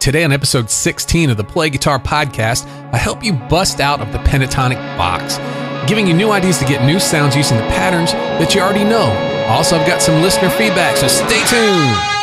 Today, on episode 16 of the Play Guitar Podcast, I help you bust out of the pentatonic box, giving you new ideas to get new sounds using the patterns that you already know. Also, I've got some listener feedback, so stay tuned.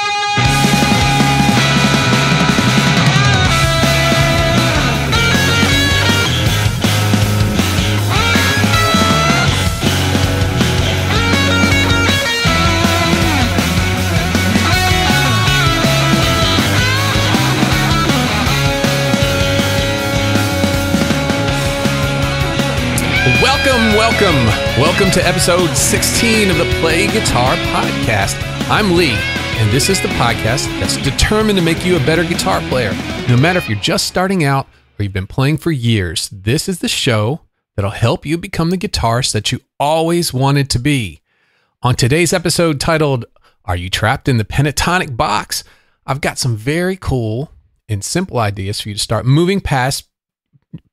Welcome, welcome, welcome to episode 16 of the Play Guitar Podcast. I'm Lee, and this is the podcast that's determined to make you a better guitar player. No matter if you're just starting out or you've been playing for years, this is the show that'll help you become the guitarist that you always wanted to be. On today's episode titled, Are You Trapped in the Pentatonic Box? I've got some very cool and simple ideas for you to start moving past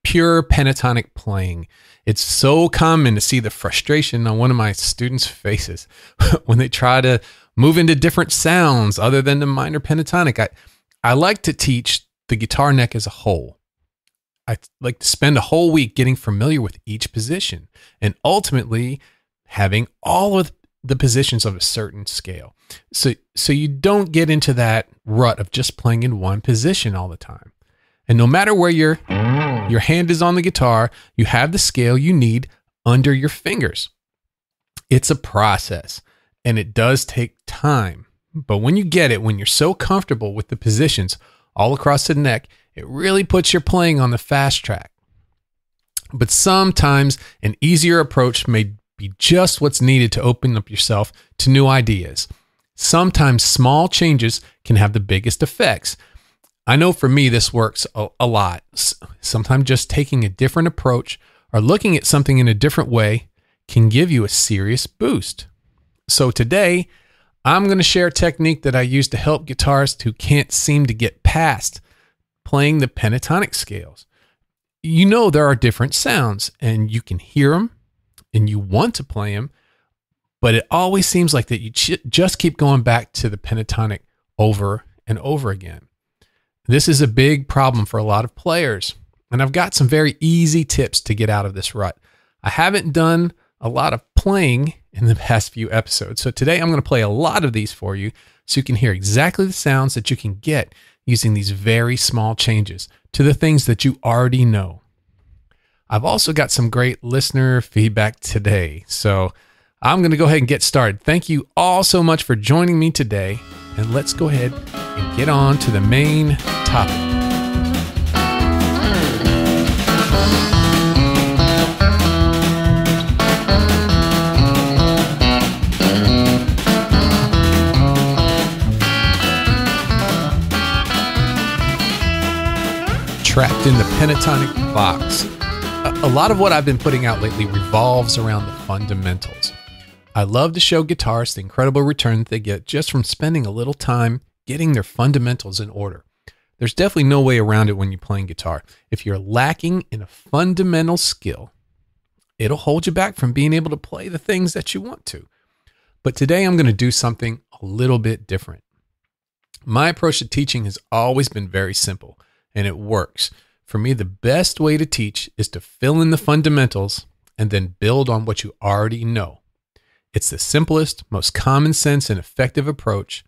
pure pentatonic playing. It's so common to see the frustration on one of my students' faces when they try to move into different sounds other than the minor pentatonic. I, I like to teach the guitar neck as a whole. I like to spend a whole week getting familiar with each position and ultimately having all of the positions of a certain scale. So so you don't get into that rut of just playing in one position all the time. And no matter where your your hand is on the guitar, you have the scale you need under your fingers. It's a process and it does take time. But when you get it, when you're so comfortable with the positions all across the neck, it really puts your playing on the fast track. But sometimes an easier approach may be just what's needed to open up yourself to new ideas. Sometimes small changes can have the biggest effects. I know for me, this works a, a lot. Sometimes just taking a different approach or looking at something in a different way can give you a serious boost. So today, I'm going to share a technique that I use to help guitarists who can't seem to get past playing the pentatonic scales. You know, there are different sounds and you can hear them and you want to play them, but it always seems like that you just keep going back to the pentatonic over and over again. This is a big problem for a lot of players, and I've got some very easy tips to get out of this rut. I haven't done a lot of playing in the past few episodes, so today I'm going to play a lot of these for you so you can hear exactly the sounds that you can get using these very small changes to the things that you already know. I've also got some great listener feedback today, so I'm going to go ahead and get started. Thank you all so much for joining me today, and let's go ahead and get on to the main topic. Trapped in the pentatonic box. A lot of what I've been putting out lately revolves around the fundamentals. I love to show guitarists the incredible return they get just from spending a little time getting their fundamentals in order. There's definitely no way around it when you're playing guitar. If you're lacking in a fundamental skill, it'll hold you back from being able to play the things that you want to. But today I'm going to do something a little bit different. My approach to teaching has always been very simple, and it works. For me, the best way to teach is to fill in the fundamentals and then build on what you already know. It's the simplest, most common sense, and effective approach.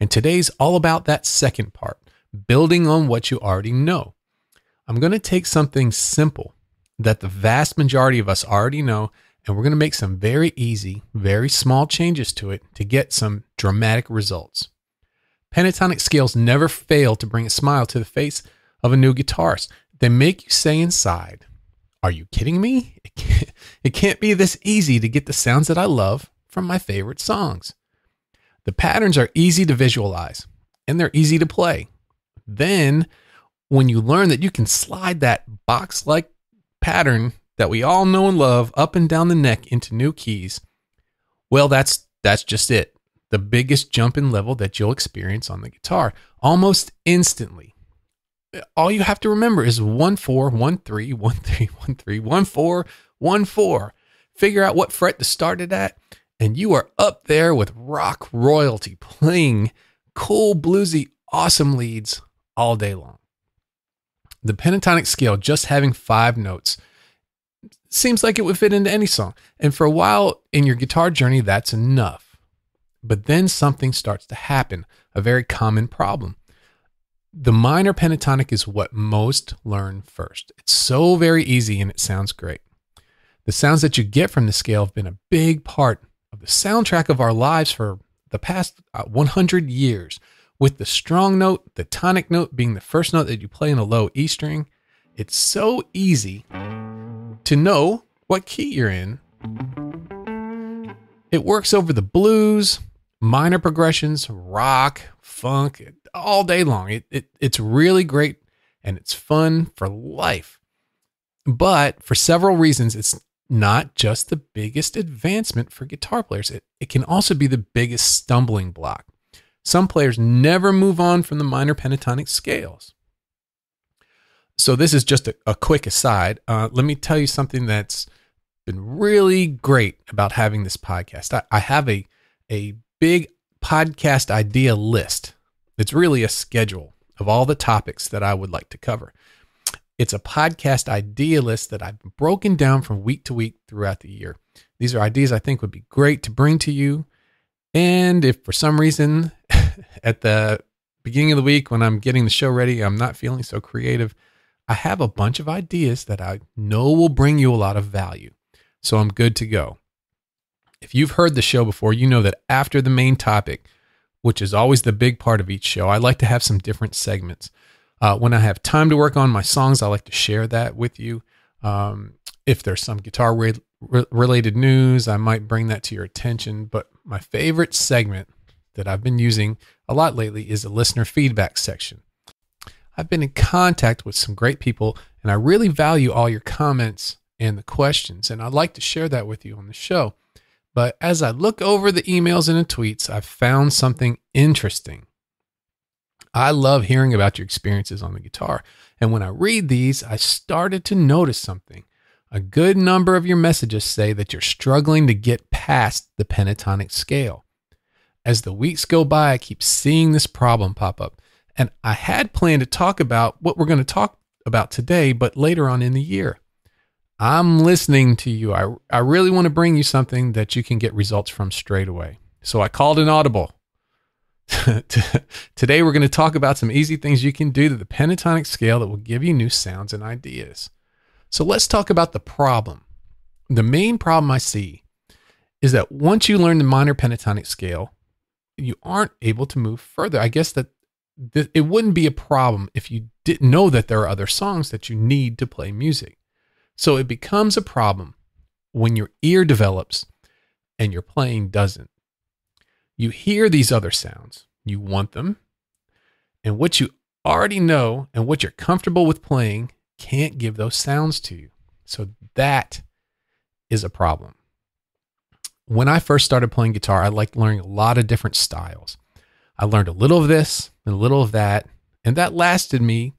And today's all about that second part building on what you already know. I'm going to take something simple that the vast majority of us already know, and we're going to make some very easy, very small changes to it to get some dramatic results. Pentatonic scales never fail to bring a smile to the face of a new guitarist. They make you say inside, Are you kidding me? It can't, it can't be this easy to get the sounds that I love from my favorite songs. The patterns are easy to visualize and they're easy to play. Then, when you learn that you can slide that box like pattern that we all know and love up and down the neck into new keys, well, that's that's just it. The biggest jump in level that you'll experience on the guitar almost instantly. All you have to remember is 1 4, 1 3, 1 3, 1 3, 1 4, 1 4. Figure out what fret to start it at, and you are up there with rock royalty playing cool, bluesy, awesome leads all day long. The pentatonic scale, just having five notes, seems like it would fit into any song. And for a while in your guitar journey, that's enough. But then something starts to happen, a very common problem. The minor pentatonic is what most learn first. It's so very easy and it sounds great. The sounds that you get from the scale have been a big part of the soundtrack of our lives for the past uh, 100 years, with the strong note, the tonic note being the first note that you play in a low E string. It's so easy to know what key you're in. It works over the blues, minor progressions, rock, funk, all day long. It, it, it's really great and it's fun for life. But for several reasons, it's not just the biggest advancement for guitar players, it, it can also be the biggest stumbling block. Some players never move on from the minor pentatonic scales. So, this is just a, a quick aside. Uh, let me tell you something that's been really great about having this podcast. I, I have a, a big podcast idea list. It's really a schedule of all the topics that I would like to cover. It's a podcast idea list that I've broken down from week to week throughout the year. These are ideas I think would be great to bring to you. And if for some reason at the beginning of the week when I'm getting the show ready, I'm not feeling so creative, I have a bunch of ideas that I know will bring you a lot of value. So I'm good to go. If you've heard the show before, you know that after the main topic, which is always the big part of each show, I like to have some different segments. Uh, when I have time to work on my songs, I like to share that with you. Um, if there's some guitar re- related news, I might bring that to your attention. But my favorite segment that I've been using a lot lately is the listener feedback section. I've been in contact with some great people, and I really value all your comments and the questions, and I'd like to share that with you on the show. But as I look over the emails and the tweets, I've found something interesting. I love hearing about your experiences on the guitar. And when I read these, I started to notice something. A good number of your messages say that you're struggling to get past the pentatonic scale. As the weeks go by, I keep seeing this problem pop up. And I had planned to talk about what we're going to talk about today, but later on in the year. I'm listening to you. I, I really want to bring you something that you can get results from straight away. So I called an audible. Today, we're going to talk about some easy things you can do to the pentatonic scale that will give you new sounds and ideas. So, let's talk about the problem. The main problem I see is that once you learn the minor pentatonic scale, you aren't able to move further. I guess that th- it wouldn't be a problem if you didn't know that there are other songs that you need to play music. So, it becomes a problem when your ear develops and your playing doesn't. You hear these other sounds, you want them, and what you already know and what you're comfortable with playing can't give those sounds to you. So that is a problem. When I first started playing guitar, I liked learning a lot of different styles. I learned a little of this and a little of that, and that lasted me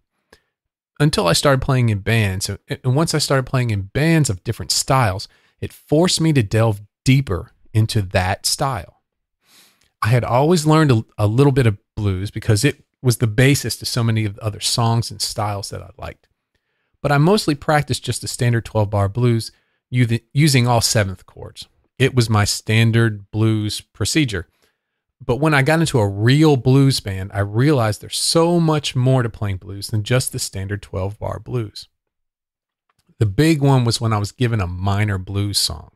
until I started playing in bands. And once I started playing in bands of different styles, it forced me to delve deeper into that style. I had always learned a, a little bit of blues because it was the basis to so many of the other songs and styles that I liked. But I mostly practiced just the standard 12 bar blues using all seventh chords. It was my standard blues procedure. But when I got into a real blues band, I realized there's so much more to playing blues than just the standard 12 bar blues. The big one was when I was given a minor blues song.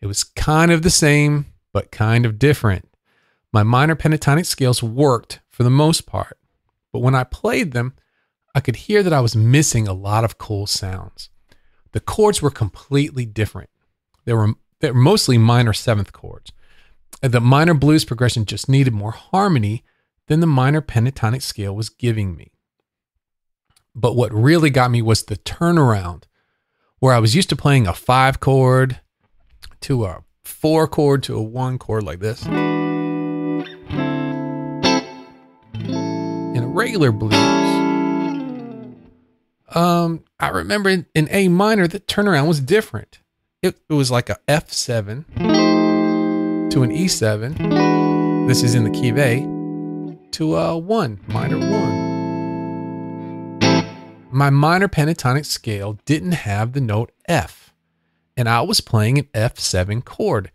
It was kind of the same but kind of different. My minor pentatonic scales worked for the most part, but when I played them, I could hear that I was missing a lot of cool sounds. The chords were completely different. They were, they were mostly minor seventh chords. The minor blues progression just needed more harmony than the minor pentatonic scale was giving me. But what really got me was the turnaround, where I was used to playing a five chord to a four chord to a one chord like this. In a regular blues, um, I remember in, in A minor, the turnaround was different. It, it was like a F7 to an E7. This is in the key of A to a one, minor one. my minor pentatonic scale didn't have the note F, and I was playing an F7 chord.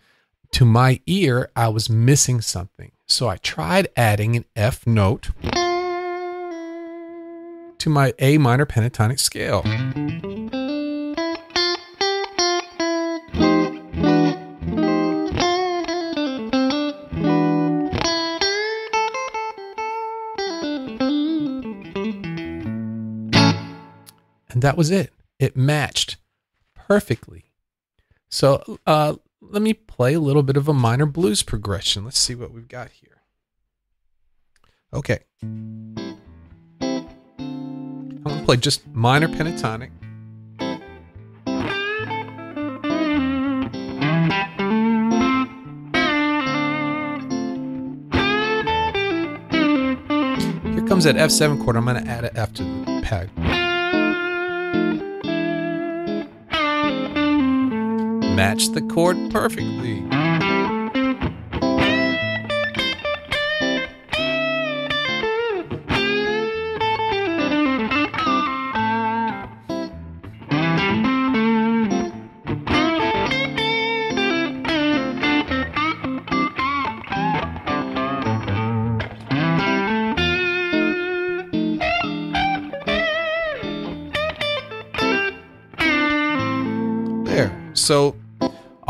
To my ear, I was missing something. So I tried adding an F note to my A minor pentatonic scale. And that was it. It matched perfectly. So uh, let me play a little bit of a minor blues progression. Let's see what we've got here. Okay. I'm going to play just minor pentatonic. Here comes that F7 chord. I'm going to add an F to the pad. Match the chord perfectly. There. So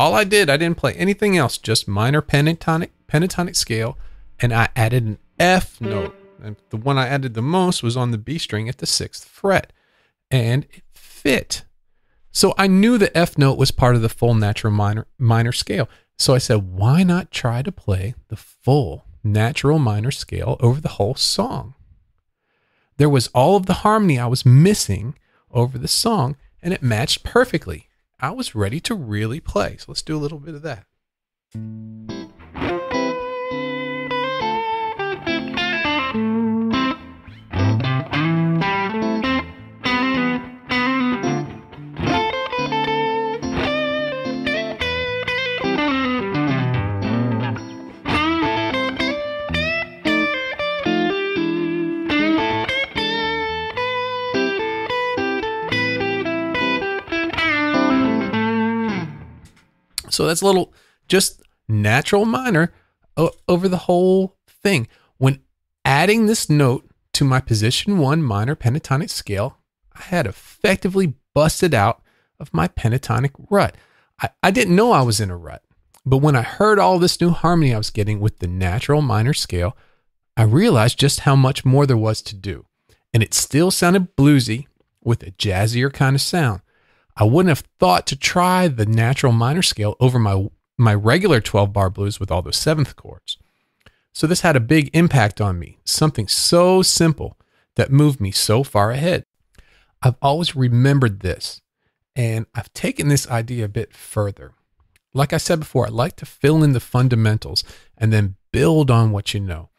all I did, I didn't play anything else, just minor pentatonic pentatonic scale, and I added an F note. And the one I added the most was on the B string at the sixth fret, and it fit. So I knew the F note was part of the full natural minor minor scale. So I said, why not try to play the full natural minor scale over the whole song? There was all of the harmony I was missing over the song, and it matched perfectly. I was ready to really play. So let's do a little bit of that. So that's a little just natural minor o- over the whole thing. When adding this note to my position one minor pentatonic scale, I had effectively busted out of my pentatonic rut. I, I didn't know I was in a rut, but when I heard all this new harmony I was getting with the natural minor scale, I realized just how much more there was to do. And it still sounded bluesy with a jazzier kind of sound. I wouldn't have thought to try the natural minor scale over my my regular 12 bar blues with all those seventh chords. So this had a big impact on me, something so simple that moved me so far ahead. I've always remembered this, and I've taken this idea a bit further. Like I said before, I like to fill in the fundamentals and then build on what you know.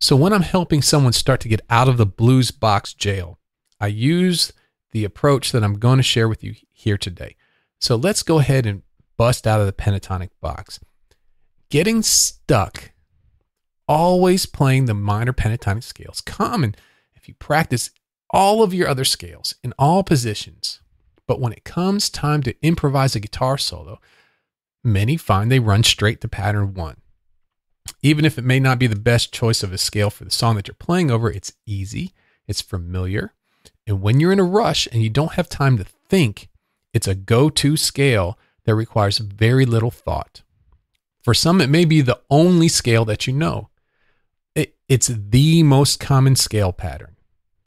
So when I'm helping someone start to get out of the blues box jail, I use the approach that I'm going to share with you here today. So let's go ahead and bust out of the pentatonic box. Getting stuck, always playing the minor pentatonic scales, common if you practice all of your other scales in all positions. But when it comes time to improvise a guitar solo, many find they run straight to pattern one. Even if it may not be the best choice of a scale for the song that you're playing over, it's easy, it's familiar, and when you're in a rush and you don't have time to think, it's a go to scale that requires very little thought. For some, it may be the only scale that you know. It, it's the most common scale pattern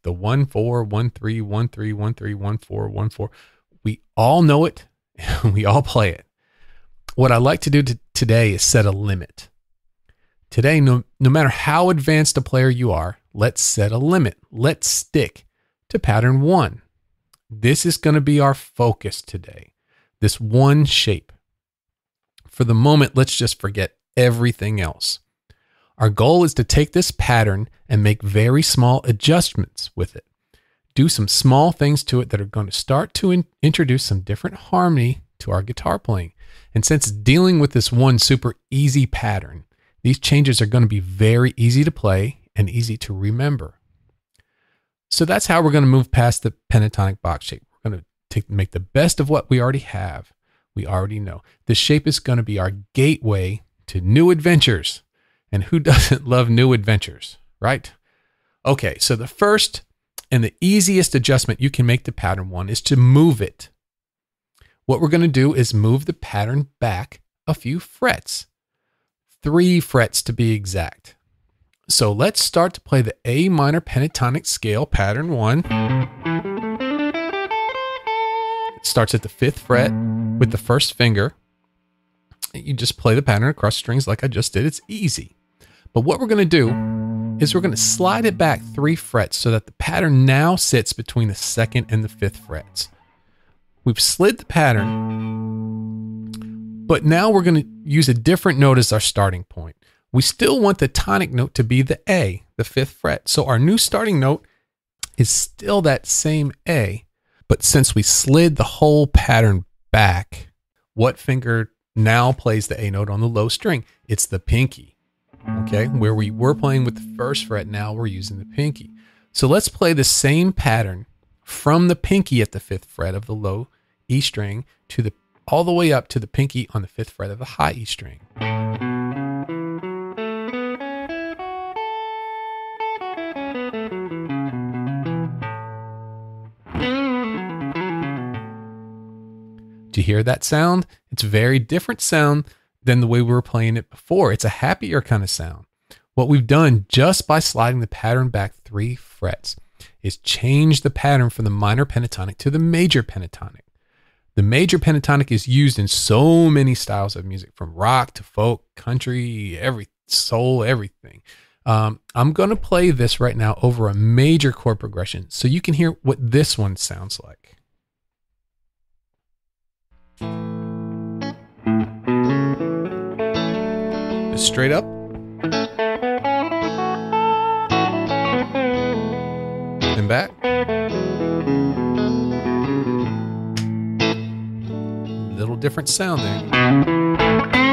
the 1 4, 1 3, 1 3, 1 3, 1 4, 1 4. We all know it, we all play it. What I like to do to today is set a limit. Today, no, no matter how advanced a player you are, let's set a limit. Let's stick to pattern one. This is going to be our focus today, this one shape. For the moment, let's just forget everything else. Our goal is to take this pattern and make very small adjustments with it. Do some small things to it that are going to start to in- introduce some different harmony to our guitar playing. And since dealing with this one super easy pattern, these changes are going to be very easy to play and easy to remember. So that's how we're going to move past the pentatonic box shape. We're going to take, make the best of what we already have. We already know. The shape is going to be our gateway to new adventures. And who doesn't love new adventures, right? Okay, so the first and the easiest adjustment you can make to pattern one is to move it. What we're going to do is move the pattern back a few frets, three frets to be exact. So let's start to play the A minor pentatonic scale pattern one. It starts at the fifth fret with the first finger. You just play the pattern across strings like I just did. It's easy. But what we're going to do is we're going to slide it back three frets so that the pattern now sits between the second and the fifth frets. We've slid the pattern, but now we're going to use a different note as our starting point. We still want the tonic note to be the A, the fifth fret. So our new starting note is still that same A, but since we slid the whole pattern back, what finger now plays the A note on the low string? It's the pinky. Okay, where we were playing with the first fret, now we're using the pinky. So let's play the same pattern from the pinky at the fifth fret of the low E string to the all the way up to the pinky on the fifth fret of the high E string. You hear that sound? It's a very different sound than the way we were playing it before. It's a happier kind of sound. What we've done just by sliding the pattern back three frets is change the pattern from the minor pentatonic to the major pentatonic. The major pentatonic is used in so many styles of music, from rock to folk, country, R&B soul, everything. Um, I'm going to play this right now over a major chord progression so you can hear what this one sounds like. Straight up. And back. Little different sound there.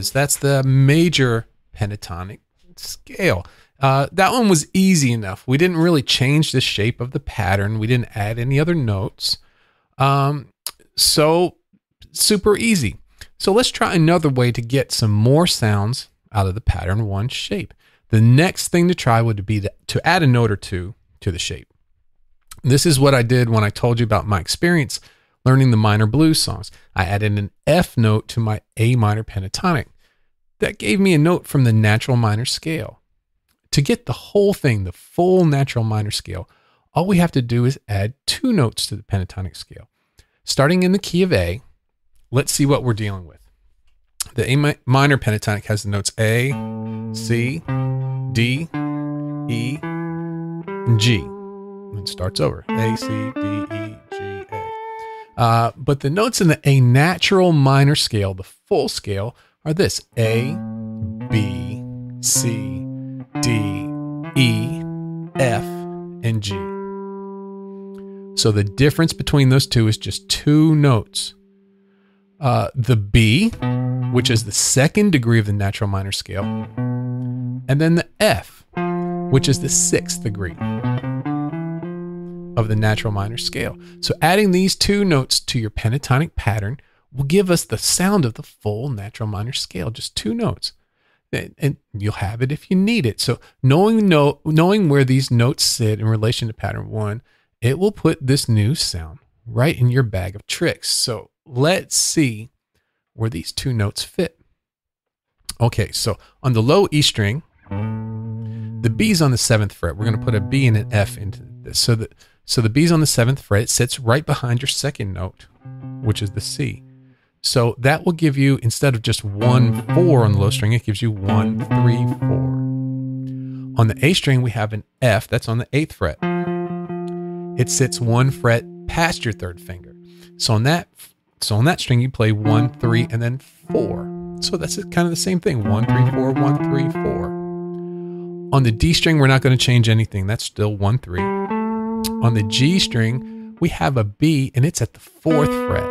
Is. That's the major pentatonic scale. Uh, that one was easy enough. We didn't really change the shape of the pattern. We didn't add any other notes. Um, so super easy. So let's try another way to get some more sounds out of the pattern one shape. The next thing to try would be to, to add a note or two to the shape. This is what I did when I told you about my experience learning the minor blues songs. I added an F note to my A minor pentatonic. That gave me a note from the natural minor scale. To get the whole thing, the full natural minor scale, all we have to do is add two notes to the pentatonic scale. Starting in the key of A, let's see what we're dealing with. The A minor pentatonic has the notes A, C, D, E, and G. It starts over A, C, D, E. Uh, but the notes in the A natural minor scale, the full scale, are this A, B, C, D, E, F, and G. So the difference between those two is just two notes. Uh, the B, which is the second degree of the natural minor scale, and then the F, which is the sixth degree of the natural minor scale. So adding these two notes to your pentatonic pattern will give us the sound of the full natural minor scale, just two notes. And you'll have it if you need it. So knowing know, knowing where these notes sit in relation to pattern one, it will put this new sound right in your bag of tricks. So let's see where these two notes fit. Okay, so on the low E string, the B's on the seventh fret. We're going to put a B and an F into this. So that so the B's on the seventh fret. It sits right behind your second note, which is the C. So that will give you, instead of just one four on the low string, it gives you one, three, four. On the A string, we have an F that's on the eighth fret. It sits one fret past your third finger. So on that, so on that string, you play one, three, and then four. So that's kind of the same thing. One, three, four, one, three, four. On the D string, we're not going to change anything. That's still one, three. On the G string, we have a B and it's at the fourth fret.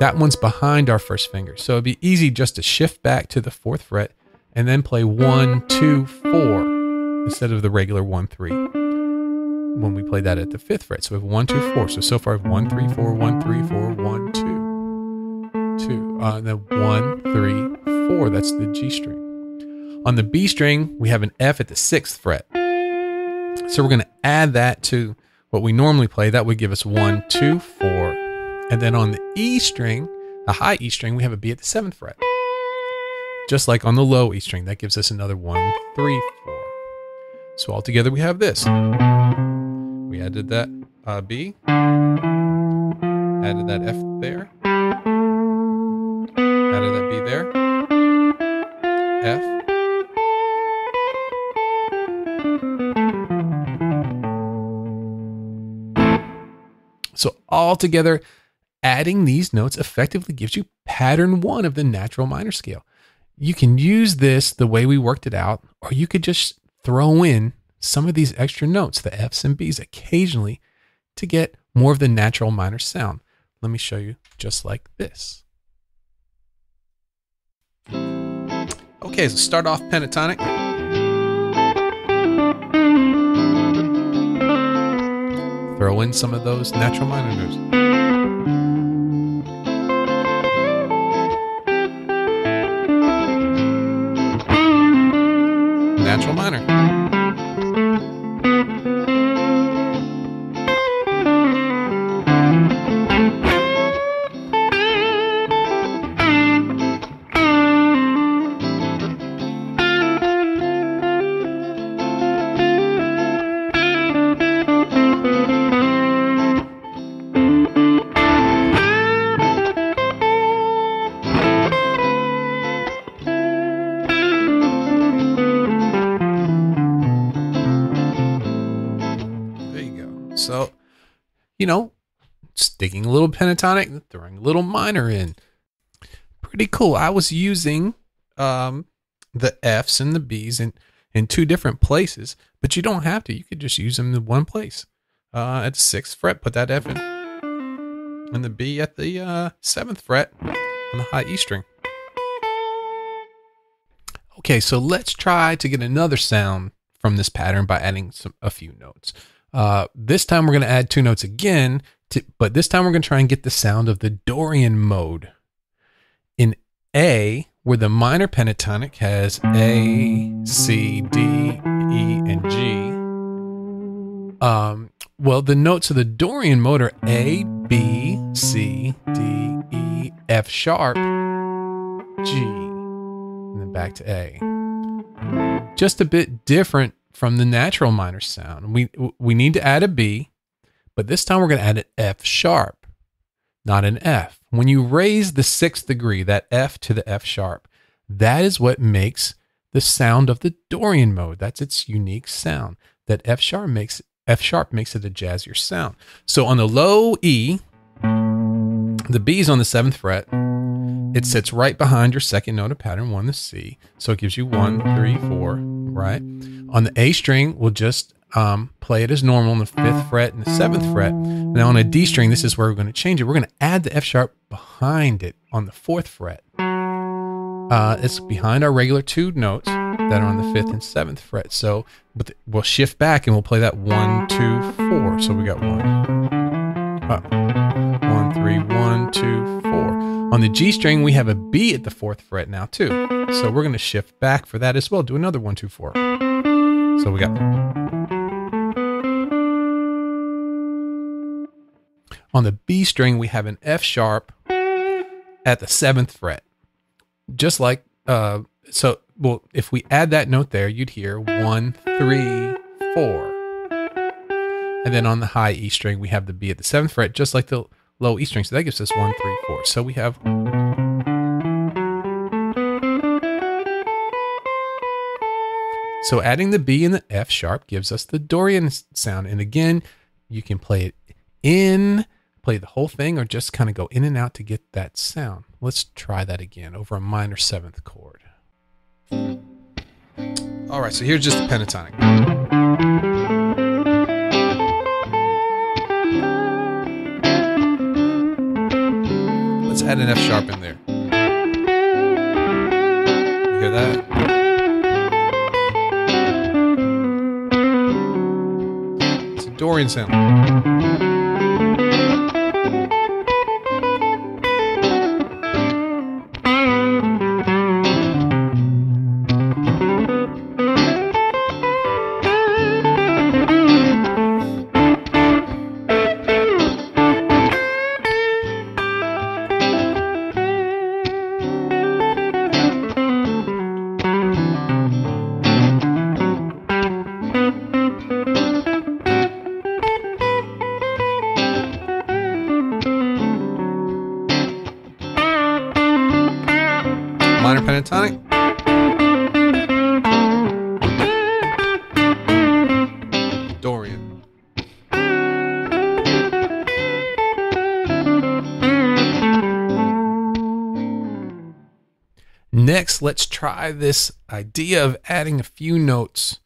That one's behind our first finger. So it'd be easy just to shift back to the fourth fret and then play one, two, four instead of the regular one, three when we play that at the fifth fret. So we have one, two, four. So so far one, three, four, one, three, four, one, two, two. Uh, and then one, three, four. That's the G string. On the B string, we have an F at the sixth fret. So we're going to add that to what we normally play. That would give us one, two, four. And then on the E string, the high E string, we have a B at the seventh fret. Just like on the low E string, that gives us another one, three, four. So altogether we have this. We added that uh, B, added that F there, added that B there, F, So altogether, adding these notes effectively gives you pattern one of the natural minor scale. You can use this the way we worked it out, or you could just throw in some of these extra notes, the F's and B's, occasionally to get more of the natural minor sound. Let me show you just like this. Okay, so start off pentatonic. Throw in some of those natural notes. Natural minor. You know, sticking a little pentatonic, and throwing a little minor in. Pretty cool. I was using um, the F's and the B's in, in two different places, but you don't have to. You could just use them in one place. Uh, at the sixth fret, put that F in. And the B at the uh, seventh fret on the high E string. Okay, so let's try to get another sound from this pattern by adding some a few notes. Uh, this time we're going to add two notes again, to, but this time we're going to try and get the sound of the Dorian mode. In A, where the minor pentatonic has A, C, D, E, and G. Um, well, the notes of the Dorian mode are A, B, C, D, E, F sharp, G, and then back to A. Just a bit different from the natural minor sound. We we need to add a B, but this time we're going to add an F sharp, not an F. When you raise the sixth degree, that F to the F sharp, that is what makes the sound of the Dorian mode. That's its unique sound. That F sharp makes F sharp makes it a jazzier sound. So on the low E, the B is on the seventh fret. It sits right behind your second note of pattern one, the C. So it gives you one, three, four, right? On the A string, we'll just um, play it as normal on the fifth fret and the seventh fret. Now on a D string, this is where we're going to change it. We're going to add the F sharp behind it on the fourth fret. Uh, it's behind our regular two notes that are on the fifth and seventh fret. So, but we'll shift back and we'll play that one, two, four. So we got one, up, one, three, one, two, four. On the G string, we have a B at the fourth fret now too. So we're going to shift back for that as well. Do another one, two, four. So we got. On the B string, we have an F sharp at the seventh fret. Just like, uh, so, well, if we add that note there, you'd hear one, three, four. And then on the high E string, we have the B at the seventh fret, just like the low E string. So that gives us one, three, four. So we have. So adding the B and the F sharp gives us the Dorian sound. And again, you can play it in, play the whole thing, or just kind of go in and out to get that sound. Let's try that again over a minor seventh chord. All right, so here's just the pentatonic. Let's an F sharp in there. You hear that? It's a Dorian sound. Next, let's try this idea of adding a few notes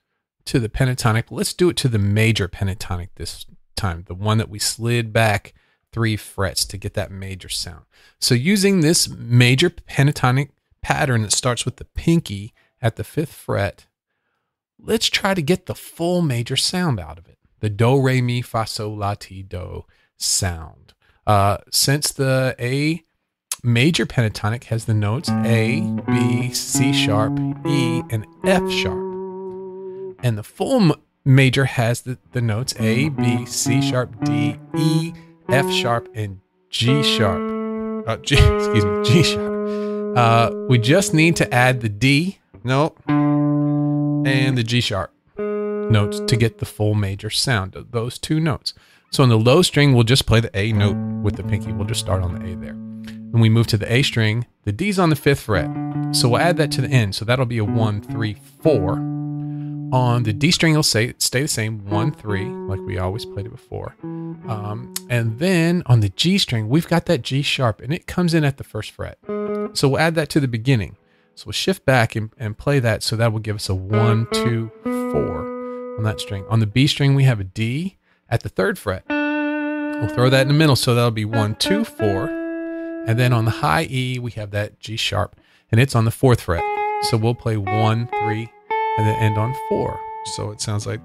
to the pentatonic. Let's do it to the major pentatonic this time, the one that we slid back three frets to get that major sound. So, using this major pentatonic pattern that starts with the pinky at the fifth fret, let's try to get the full major sound out of it the do, re, mi, fa, sol, la, ti, do sound. Uh, since the A major pentatonic has the notes A, B, C sharp, E, and F sharp, and the full major has the, the notes A, B, C sharp, D, E, F sharp, and G sharp. Uh, G, excuse me, G sharp. Uh, we just need to add the D note and the G sharp notes to get the full major sound of those two notes. So on the low string, we'll just play the A note with the pinky. We'll just start on the A there. When we move to the A string, the D's on the fifth fret. So we'll add that to the end. So that'll be a one, three, four. On the D string, it'll say, stay the same, one, three, like we always played it before. Um, and then on the G string, we've got that G sharp and it comes in at the first fret. So we'll add that to the beginning. So we'll shift back and, and play that. So that will give us a one, two, four on that string. On the B string, we have a D at the third fret. We'll throw that in the middle. So that'll be one, two, four. And then on the high E, we have that G sharp and it's on the fourth fret. So we'll play one, three, and then end on four. So it sounds like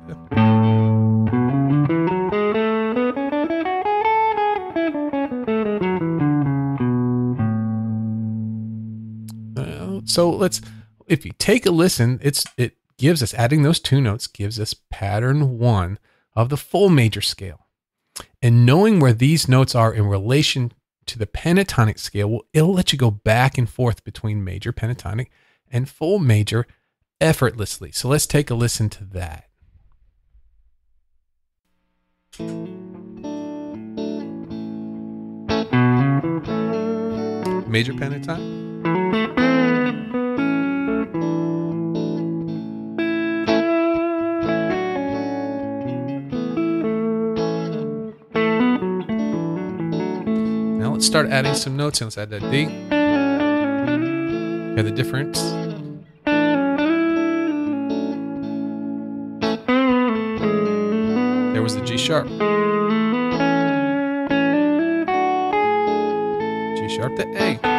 uh, so let's if you take a listen, it's it gives us adding those two notes gives us pattern one of the full major scale. And knowing where these notes are in relation to the pentatonic scale, will it'll let you go back and forth between major pentatonic and full major effortlessly. So let's take a listen to that. Major pentatonic. Let's start adding some notes and let's add that D. Hear the difference. There was the G sharp. G sharp to A.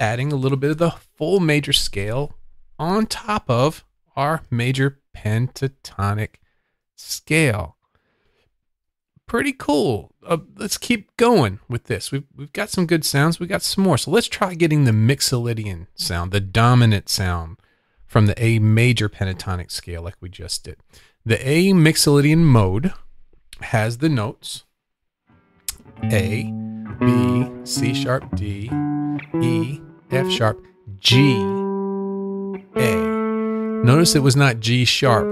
adding a little bit of the full major scale on top of our major pentatonic scale. pretty cool. Uh, let's keep going with this. We've we've got some good sounds. We got some more. So let's try getting the mixolydian sound, the dominant sound from the A major pentatonic scale, like we just did. The A mixolydian mode has the notes A, B, C sharp, D, E, F sharp, G, A. Notice it was not G sharp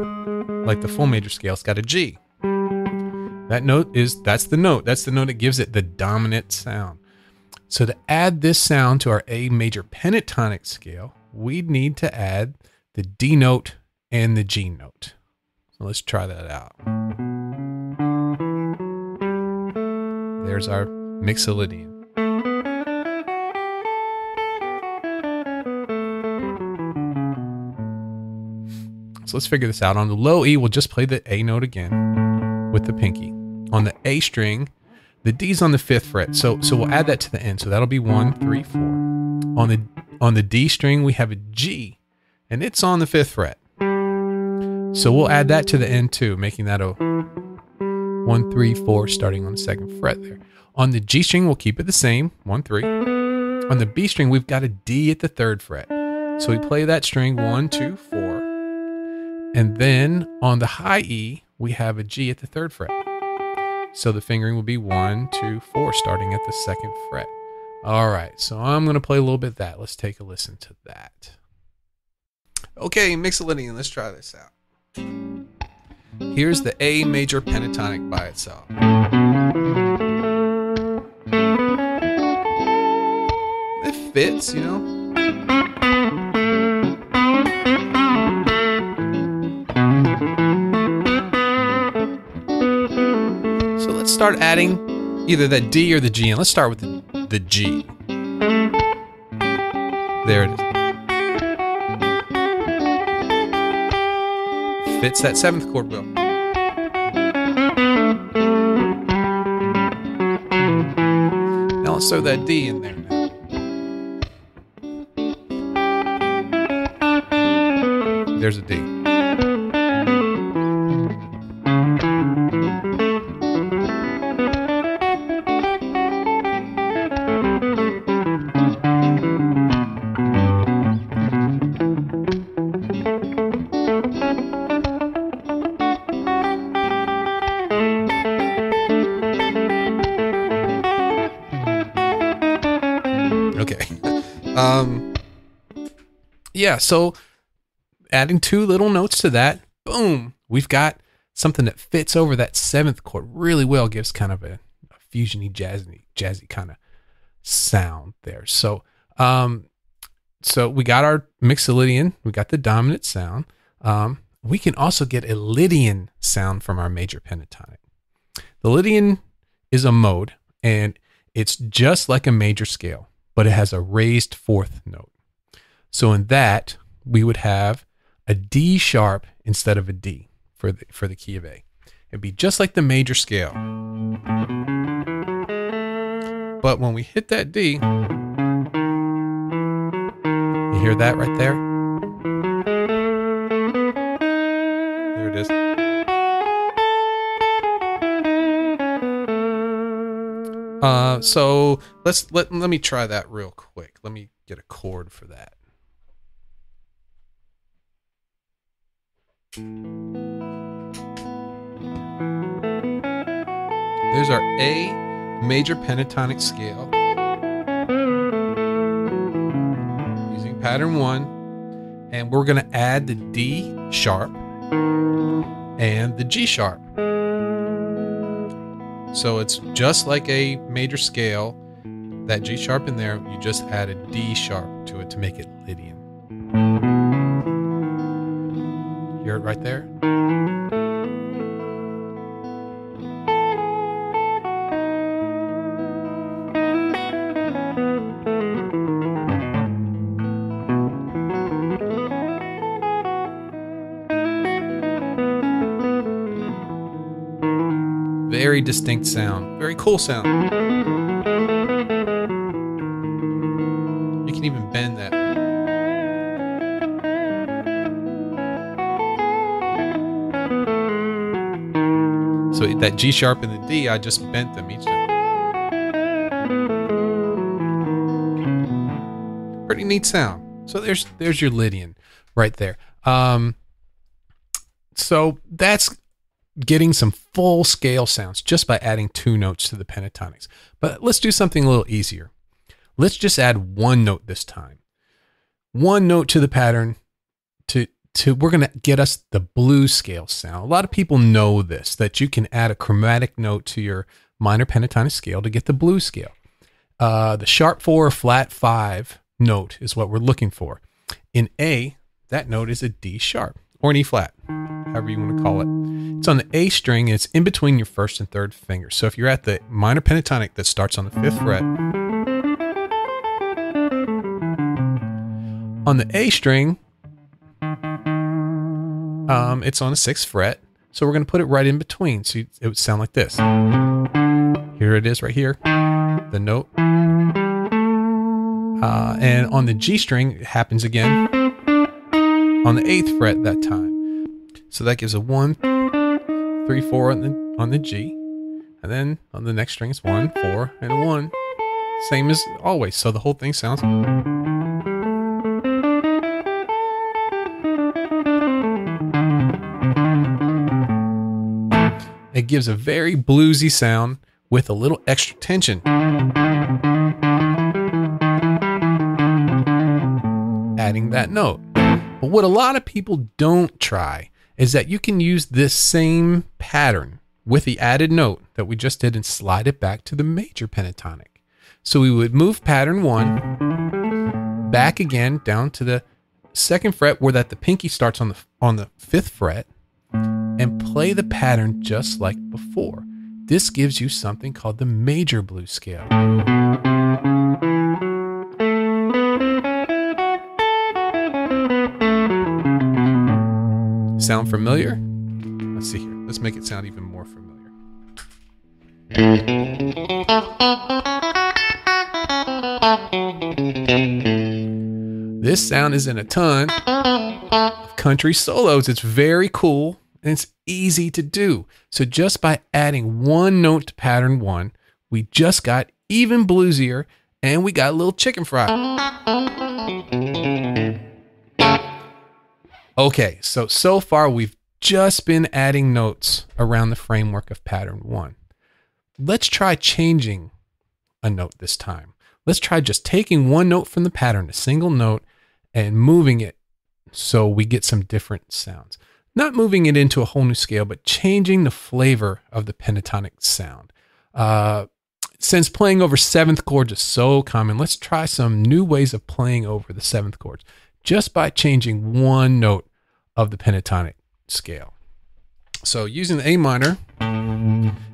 like the full major scale. It's got a G. That note is that's the note. That's the note that gives it the dominant sound. So to add this sound to our A major pentatonic scale, we'd need to add the D note and the G note. So let's try that out. There's our mixolydian. So let's figure this out. On the low E, we'll just play the A note again with the pinky. On the A string, the D's on the fifth fret. So so we'll add that to the end. So that'll be one, three, four. On the on the D string, we have a G, and it's on the fifth fret. So we'll add that to the end too, making that a one, three, four, starting on the second fret there. On the G string, we'll keep it the same, one, three. On the B string, we've got a D at the third fret. So we play that string one, two, four. And then on the high E, we have a G at the third fret. So the fingering will be one, two, four, starting at the second fret. All right, so I'm going to play a little bit of that. Let's take a listen to that. Okay, mixolydian, let's try this out. Here's the A major pentatonic by itself. It fits, you know. Start adding either that D or the G, and let's start with the, the G. There it is. Fits that seventh chord well. Now let's throw that D in there. There's a D. yeah, so adding two little notes to that, boom, we've got something that fits over that seventh chord really well, gives kind of a, a fusiony, jazzy, jazzy kind of sound there. So, um, so we got our mixolydian, we got the dominant sound. Um, we can also get a Lydian sound from our major pentatonic. The Lydian is a mode, and it's just like a major scale, but it has a raised fourth note. So in that, we would have a D sharp instead of a D for the for the key of A. It'd be just like the major scale. But when we hit that D, you hear that right there? There it is. Uh, so let's let let me try that real quick. Let me get a chord for that. There's our A major pentatonic scale using pattern one, and we're going to add the D sharp and the G sharp. So it's just like a major scale. That G sharp in there, you just add a D sharp to it to make it Lydian. Hear it right there? Very distinct sound. Very cool sound. You can even bend that. That G sharp and the D, I just bent them each time. Pretty neat sound. So there's there's your Lydian right there. Um, so that's getting some full scale sounds just by adding two notes to the pentatonics. But let's do something a little easier. Let's just add one note this time. One note to the pattern to we're going to get us the blues scale sound. A lot of people know this that you can add a chromatic note to your minor pentatonic scale to get the blues scale. Uh, the sharp 4 flat 5 note is what we're looking for. In A, that note is a D sharp or an E flat, however you want to call it. It's on the A string and it's in between your first and third fingers. So if you're at the minor pentatonic that starts on the fifth fret, on the A string, um, it's on the sixth fret. So we're going to put it right in between. So it would sound like this. Here it is right here, the note. Uh, and on the G string, it happens again on the eighth fret that time. So that gives a one, three, four on the on the G, and then on the next string it's one, four, and one, same as always. So the whole thing sounds. It gives a very bluesy sound with a little extra tension. Adding that note. But what a lot of people don't try is that you can use this same pattern with the added note that we just did and slide it back to the major pentatonic. So we would move pattern one back again down to the second fret where that the pinky starts on the on the fifth fret and play the pattern just like before. This gives you something called the major blues scale. Sound familiar? Let's see here. Let's make it sound even more familiar. This sound is in a ton of country solos. It's very cool and it's easy to do. So just by adding one note to pattern one, we just got even bluesier and we got a little chicken fry. Okay, so so far we've just been adding notes around the framework of pattern one. Let's try changing a note this time. Let's try just taking one note from the pattern, a single note, and moving it so we get some different sounds. Not moving it into a whole new scale, but changing the flavor of the pentatonic sound. Uh, since playing over seventh chords is so common, let's try some new ways of playing over the seventh chords just by changing one note of the pentatonic scale. So using the A minor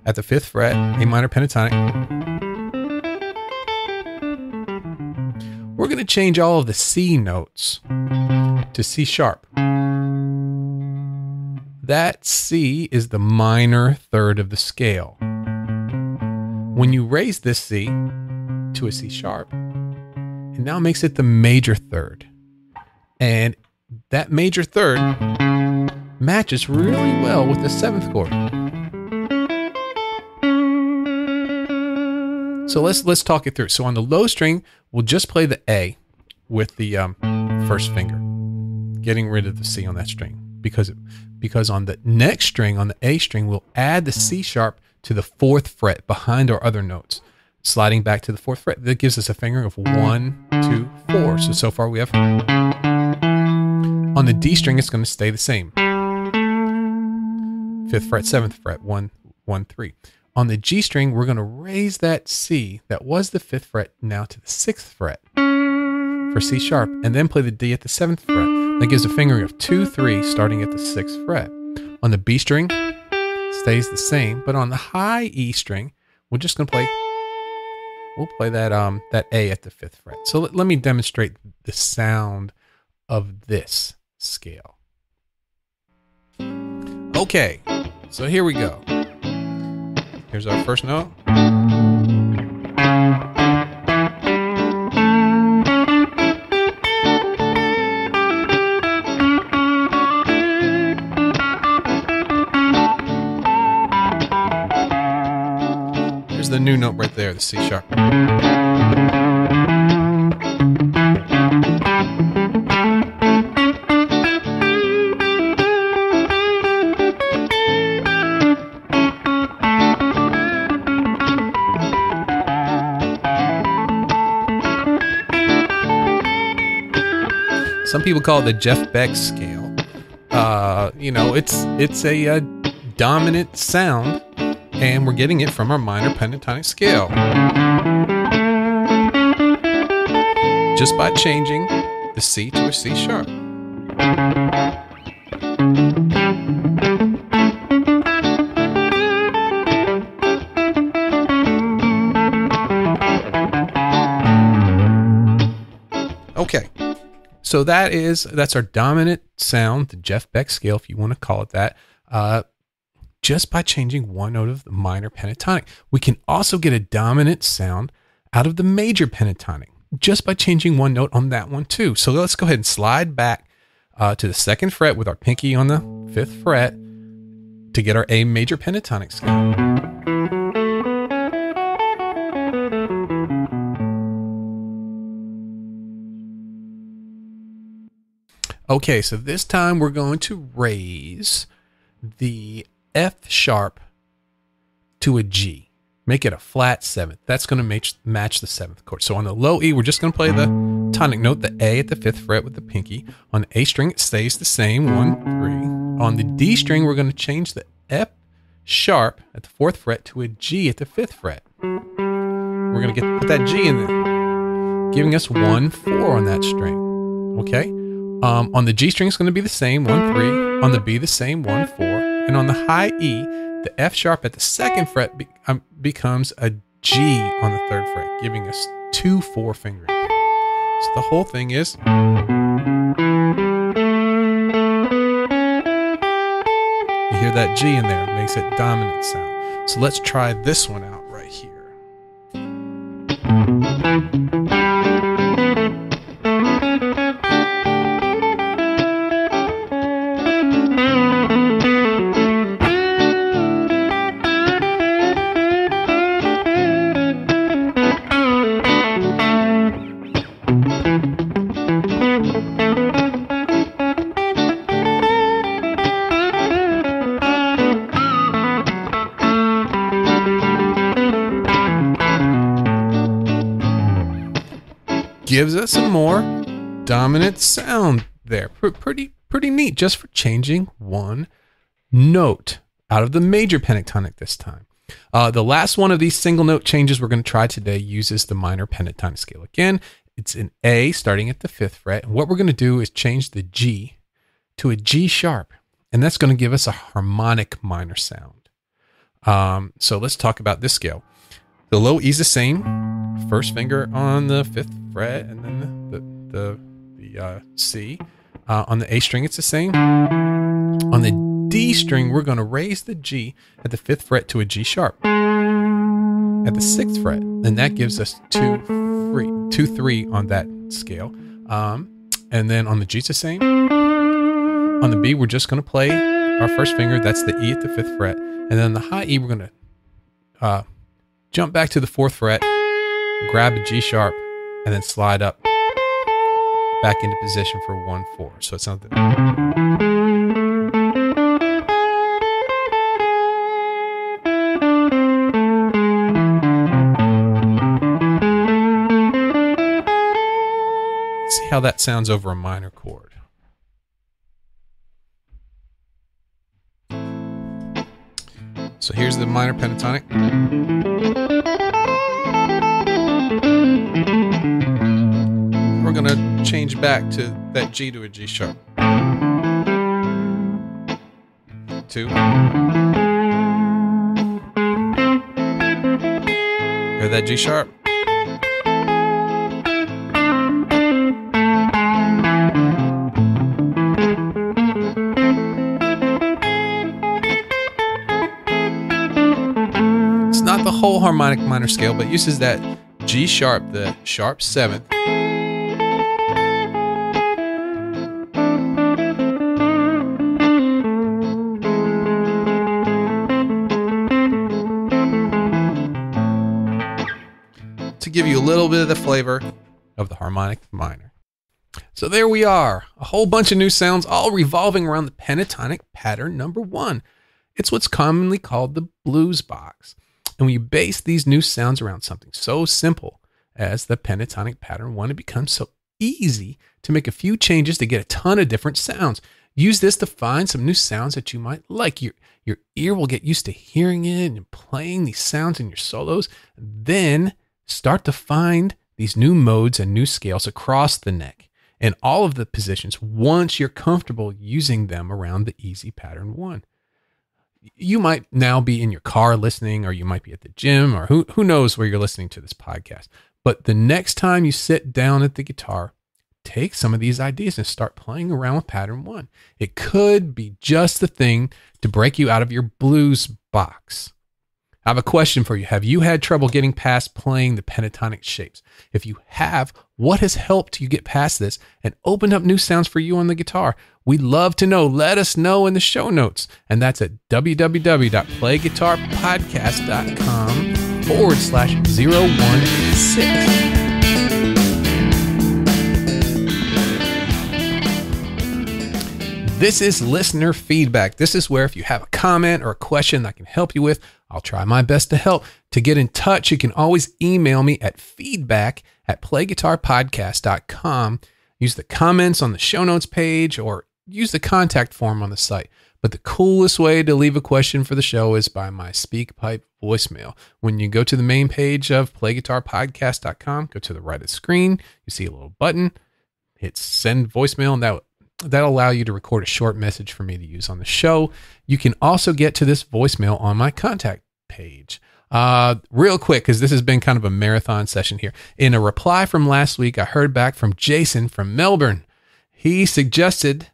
at the fifth fret, A minor pentatonic, we're going to change all of the C notes to C sharp. That C is the minor third of the scale. When you raise this C to a C sharp, it now makes it the major third. And that major third matches really well with the seventh chord. So let's let's talk it through. So on the low string, we'll just play the A with the um, first finger, getting rid of the C on that string because because on the next string on the A string, we'll add the C sharp to the fourth fret behind our other notes, sliding back to the fourth fret. That gives us a fingering of one, two, four. So so far we have. On the D string, it's going to stay the same. Fifth fret, seventh fret, one, one, three. On the G string, we're going to raise that C that was the fifth fret now to the sixth fret for C sharp, and then play the D at the seventh fret. That gives a fingering of two, three, starting at the sixth fret. On the B string, stays the same, but on the high E string, we're just going to play. We'll play that um that A at the fifth fret. So let, let me demonstrate the sound of this scale. Okay, so here we go. Here's our first note. The new note right there, the C sharp. Some people call it the Jeff Beck scale. Uh, you know, it's it's a, a dominant sound, and we're getting it from our minor pentatonic scale. Just by changing the C to a C sharp. Okay. So that is that's our dominant sound, the Jeff Beck scale, if you want to call it that. Uh, just by changing one note of the minor pentatonic, we can also get a dominant sound out of the major pentatonic just by changing one note on that one too. So let's go ahead and slide back uh, to the second fret with our pinky on the fifth fret to get our A major pentatonic scale. Okay, so this time we're going to raise the F sharp to a G. Make it a flat seventh. That's going to match, match the seventh chord. So on the low E, we're just going to play the tonic note, the A at the fifth fret with the pinky. On the A string, it stays the same, one, three. On the D string, we're going to change the F sharp at the fourth fret to a G at the fifth fret. We're going to get put that G in there, giving us one, four on that string. Okay. Um, on the G string, it's going to be the same, one, three. On the B, the same, one, four. And on the high E, the F sharp at the second fret be- um, becomes a G on the third fret, giving us two four fingering. So the whole thing is. You hear that G in there, makes it dominant sound. So let's try this one out right here. Gives us a more dominant sound there. pretty pretty neat just for changing one note out of the major pentatonic this time. Uh, the last one of these single note changes we're going to try today uses the minor pentatonic scale. Again, it's an A starting at the fifth fret. And what we're going to do is change the G to a G sharp, and that's going to give us a harmonic minor sound. Um, so let's talk about this scale. The low E is the same, first finger on the fifth fret, and then the the the, uh, C. Uh, on the A string, it's the same. On the D string, we're going to raise the G at the fifth fret to a G sharp at the sixth fret, and that gives us two three two three on that scale. Um, and then on the G, it's the same. On the B, we're just going to play our first finger. That's the E at the fifth fret, and then the high E, we're going to uh, jump back to the fourth fret, grab a G sharp, and then slide up back into position for one four. So it's something. See how that sounds over a minor chord. So here's the minor pentatonic. Going to change back to that G to a G sharp. Two. Hear that G sharp? It's not the whole harmonic minor scale, but uses that G sharp, the sharp seventh. Give you a little bit of the flavor of the harmonic minor. So there we are, a whole bunch of new sounds all revolving around the pentatonic pattern number one. It's what's commonly called the blues box. And when you base these new sounds around something so simple as the pentatonic pattern one, it becomes so easy to make a few changes to get a ton of different sounds. Use this to find some new sounds that you might like. Your, your ear will get used to hearing it and playing these sounds in your solos. Then start to find these new modes and new scales across the neck and all of the positions once you're comfortable using them around the easy pattern one. You might now be in your car listening, or you might be at the gym, or who, who knows where you're listening to this podcast. But the next time you sit down at the guitar, take some of these ideas and start playing around with pattern one. It could be just the thing to break you out of your blues box. I have a question for you. Have you had trouble getting past playing the pentatonic shapes? If you have, what has helped you get past this and opened up new sounds for you on the guitar? We'd love to know. Let us know in the show notes. And that's at www.playguitarpodcast.com forward slash 016. This is listener feedback. This is where if you have a comment or a question that I can help you with, I'll try my best to help. To get in touch, you can always email me at feedback at playguitarpodcast.com. Use the comments on the show notes page or use the contact form on the site. But the coolest way to leave a question for the show is by my SpeakPipe voicemail. When you go to the main page of playguitarpodcast.com, go to the right of the screen, you see a little button, hit send voicemail, and that that'll allow you to record a short message for me to use on the show. You can also get to this voicemail on my contact page. Uh, real quick, because this has been kind of a marathon session here. In a reply from last week, I heard back from Jason from Melbourne. He suggested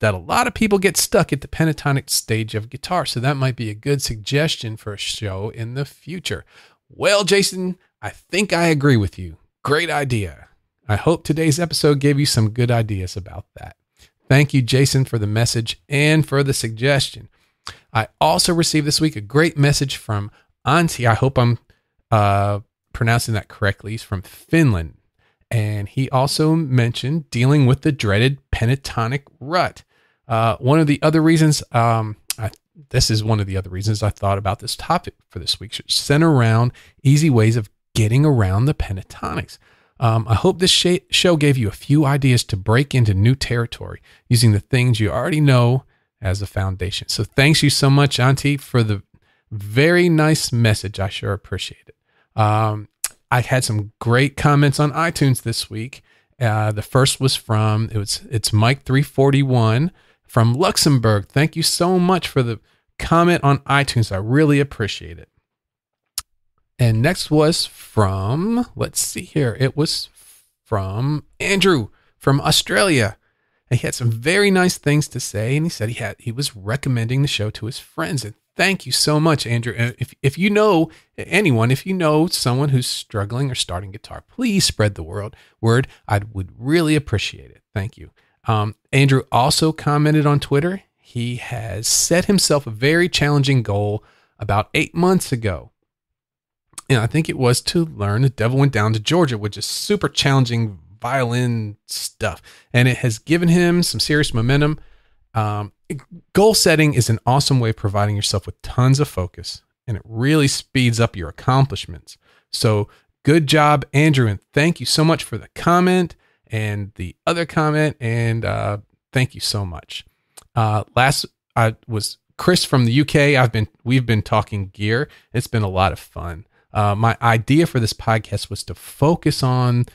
that a lot of people get stuck at the pentatonic stage of guitar, so that might be a good suggestion for a show in the future. Well, Jason, I think I agree with you. Great idea. I hope today's episode gave you some good ideas about that. Thank you, Jason, for the message and for the suggestion. I also received this week a great message from Antti. I hope I'm uh, pronouncing that correctly. He's from Finland. And he also mentioned dealing with the dreaded pentatonic rut. Uh, one of the other reasons, um, I, this is one of the other reasons I thought about this topic for this week, should center around easy ways of getting around the pentatonics. Um, I hope this sh- show gave you a few ideas to break into new territory using the things you already know as a foundation. So thanks you so much, Antti, for the very nice message. I sure appreciate it. Um, I had some great comments on iTunes this week. Uh, the first was from it was it's Mike three forty one from Luxembourg. Thank you so much for the comment on iTunes. I really appreciate it. And next was from, let's see here, it was from Andrew from Australia. And he had some very nice things to say. And he said he had he was recommending the show to his friends. And thank you so much, Andrew. If if you know anyone, if you know someone who's struggling or starting guitar, please spread the word. Word, I would really appreciate it. Thank you. Um, Andrew also commented on Twitter. He has set himself a very challenging goal about eight months ago and I think it was to learn The Devil Went Down to Georgia, which is super challenging violin stuff. And it has given him some serious momentum. Um, goal setting is an awesome way of providing yourself with tons of focus, and it really speeds up your accomplishments. So, good job, Andrew, and thank you so much for the comment and the other comment, and uh, thank you so much. Uh, last, I was Chris from the UK. I've been we've been talking gear. It's been a lot of fun. Uh, my idea for this podcast was to focus on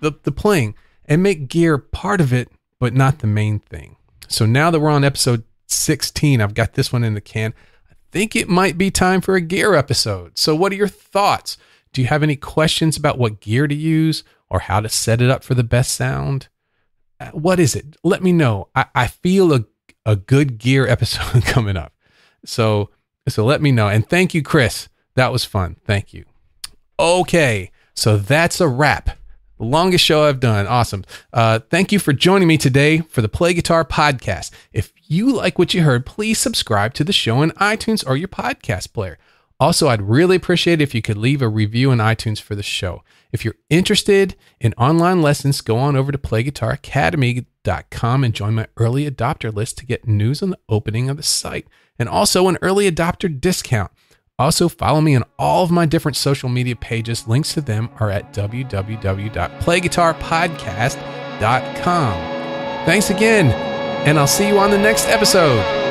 the, the playing and make gear part of it, but not the main thing. So now that we're on episode 16, I've got this one in the can. I think it might be time for a gear episode. So, what are your thoughts? Do you have any questions about what gear to use or how to set it up for the best sound? Uh, what is it? Let me know. I, I feel a, a good gear episode coming up. So, so let me know. And thank you, Chris. That was fun. Thank you. Okay, so that's a wrap. The longest show I've done. Awesome. Uh, thank you for joining me today for the Play Guitar Podcast. If you like what you heard, please subscribe to the show on iTunes or your podcast player. Also, I'd really appreciate if you could leave a review in iTunes for the show. If you're interested in online lessons, go on over to playguitaracademy.com and join my early adopter list to get news on the opening of the site and also an early adopter discount. Also, follow me on all of my different social media pages. Links to them are at www.playguitarpodcast.com. Thanks again, and I'll see you on the next episode.